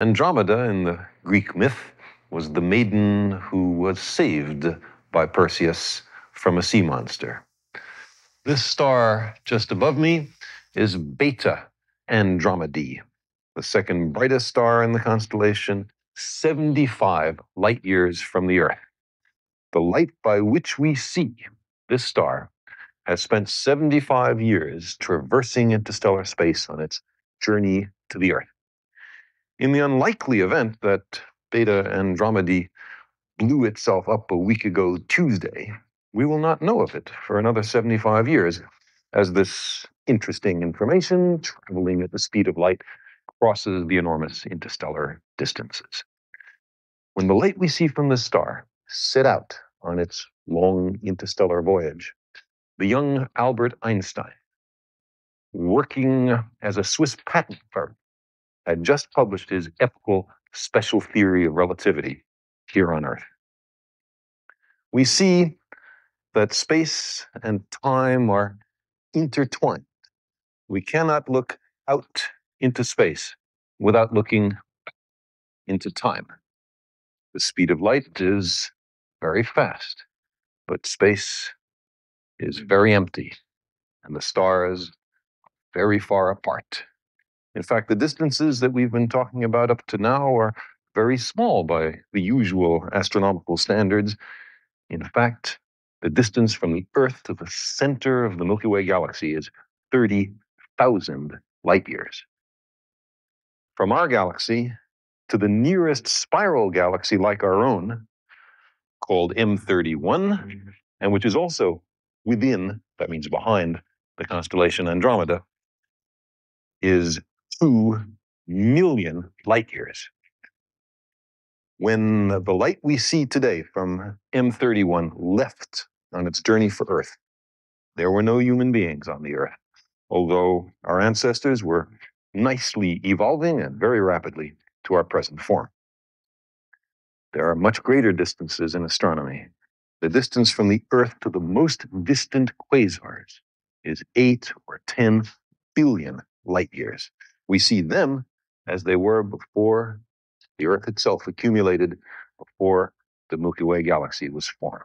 Andromeda in the Greek myth was the maiden who was saved by Perseus from a sea monster. This star just above me is Beta Andromedae, the second brightest star in the constellation, 75 light years from the Earth. The light by which we see this star has spent 75 years traversing interstellar space on its journey to the Earth. In the unlikely event that Beta Andromedae blew itself up a week ago Tuesday, we will not know of it for another 75 years, as this interesting information, traveling at the speed of light, crosses the enormous interstellar distances. When the light we see from the star set out on its long interstellar voyage, the young Albert Einstein, working as a Swiss patent firm, had just published his epical special theory of relativity here on Earth. We see that space and time are intertwined. We cannot look out into space without looking into time. The speed of light is very fast, but space is very empty, and the stars are very far apart. In fact, the distances that we've been talking about up to now are very small by the usual astronomical standards. In fact, the distance from the Earth to the center of the Milky Way galaxy is 30,000 light years. From our galaxy to the nearest spiral galaxy like our own, called M31, and which is also within, that means behind, the constellation Andromeda, is 2 million light years. When the light we see today from M31 left on its journey for Earth, there were no human beings on the Earth, although our ancestors were nicely evolving and very rapidly to our present form. There are much greater distances in astronomy. The distance from the Earth to the most distant quasars is 8 or 10 billion light years. We see them as they were before the Earth itself accumulated, before the Milky Way galaxy was formed.